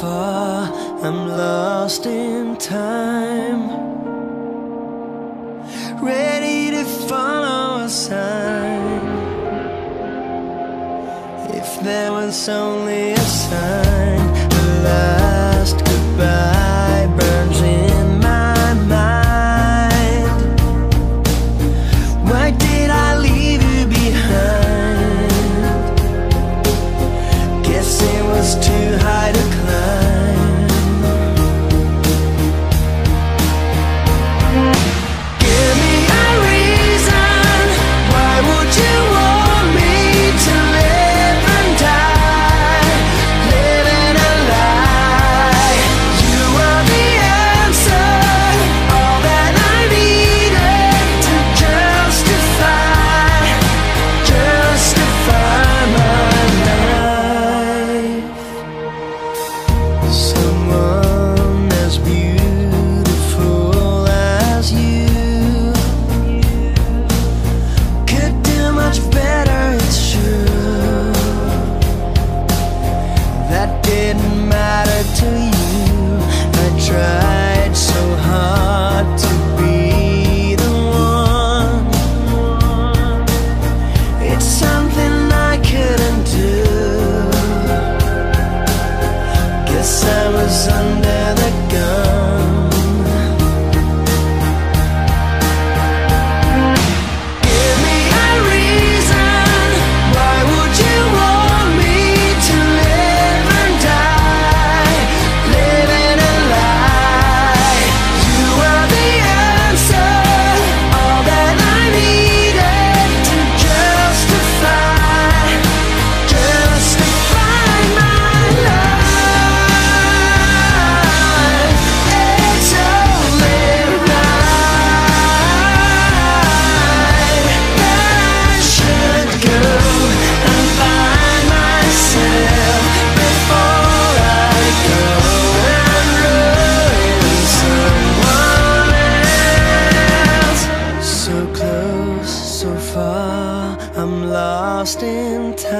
far I'm lost in time. Ready to follow a sign. If there was only a sign the last goodbye.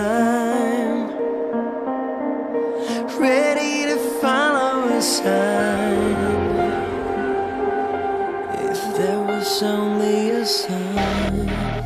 time, ready to follow a sign. If there was only a sign.